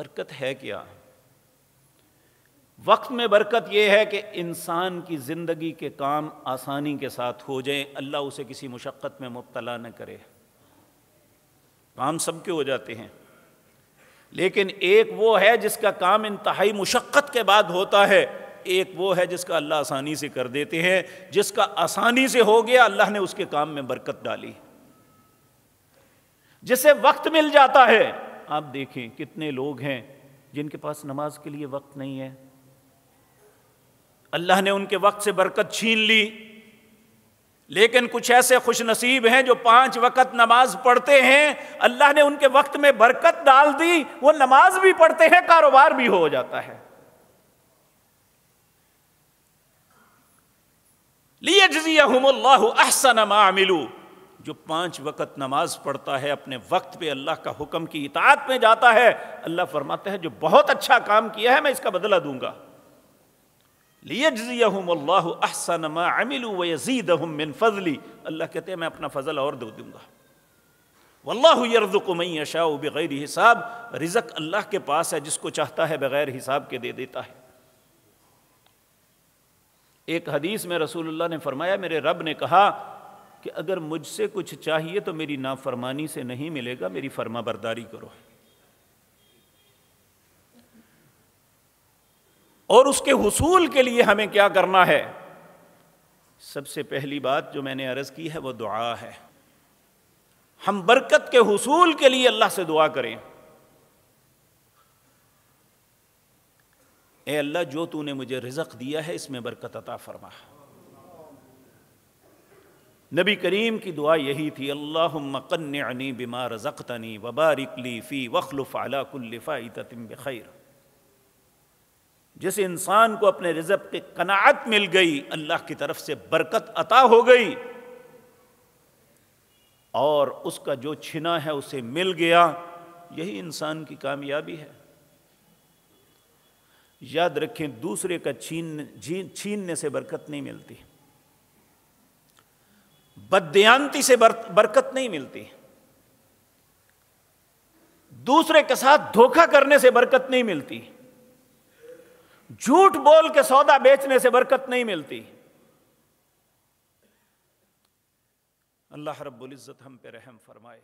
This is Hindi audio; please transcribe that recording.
बरकत है क्या? वक्त में बरकत यह है कि इंसान की ज़िंदगी के काम आसानी के साथ हो जाएँ, अल्लाह उसे किसी मुशक्क़त में मुबतला न करे। काम सबके हो जाते हैं। लेकिन एक वो है जिसका काम इंतहाई मुशक्क़त के बाद होता है, एक वो है जिसका अल्लाह आसानी से कर देते हैं, जिसका आसानी से हो गया, अल्लाह ने उसके काम में बरकत डाली। जिसे वक्त मिल जाता है आप देखें कितने लोग हैं जिनके पास नमाज़ के लिए वक्त नहीं है। अल्लाह ने उनके वक्त से बरकत छीन ली। लेकिन कुछ ऐसे खुश नसीब हैं जो पाँच वक्त नमाज़ पढ़ते हैं, अल्लाह ने उनके वक्त में बरकत डाल दी, वो नमाज़ भी पढ़ते हैं, कारोबार भी हो जाता है। लिए जजिया अहसन मामिलू जो पाँच वक्त नमाज़ पढ़ता है, अपने वक्त पे अल्लाह का हुक्म की इतात में जाता है, अल्लाह फरमाते हैं, जो बहुत अच्छा काम किया है, मैं इसका बदला दूँगा। फजली। अल्लाह कहते मैं अपना फजल और दे दूँगा। वल्लाशाह बग़ैर हिसाब। रिजक अल्लाह के पास है, जिसको चाहता है, बग़ैर हिसाब के दे देता है। एक हदीस में रसूलुल्लाह ने फरमाया, मेरे रब ने कहा कि अगर मुझसे कुछ चाहिए तो मेरी नाफरमानी से नहीं मिलेगा, मेरी फर्मा बरदारी करो। और उसके हसूल के लिए हमें क्या करना है? सबसे पहली बात जो मैंने अर्ज़ की है, वो दुआ है। हम बरकत के हसूल के लिए अल्लाह से दुआ करें। ए अल्लाह, जो तूने मुझे रिजक दिया है, इसमें बरकत अता फरमा। नबी करीम की दुआ यही थी अल्लाह मकन्नी बिमा रज़क़तनी वबारिकली फ़ी वखलुफ़ अला कुल्लिफ़ातम बखैर. जिस इंसान को अपने रिजक की कनात मिल गई, अल्लाह की तरफ़ से बरकत अता हो गई, और उसका जो छिना है उसे मिल गया, यही इंसान की कामयाबी है। याद रखें, दूसरे का छीन, छीनने से बरकत नहीं मिलती। बदयांती से बर, बरकत नहीं मिलती। दूसरे के साथ धोखा करने से बरकत नहीं मिलती। झूठ बोल के सौदा बेचने से बरकत नहीं मिलती। अल्लाह रब्बुल इज़्ज़त हम पे रहम फरमाए।